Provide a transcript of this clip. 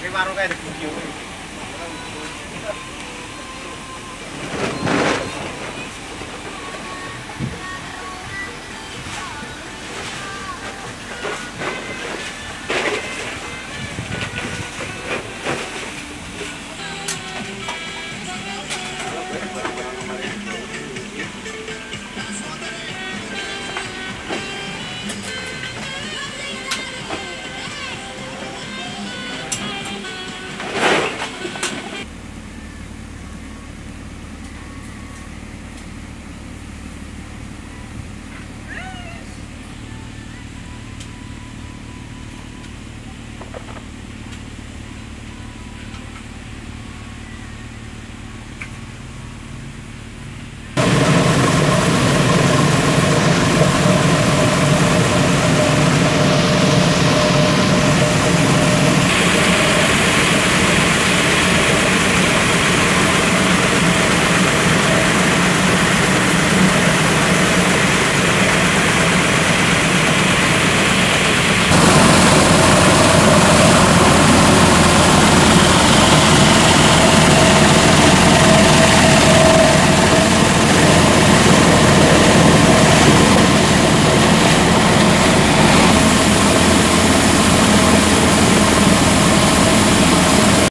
enak warung kayak di video.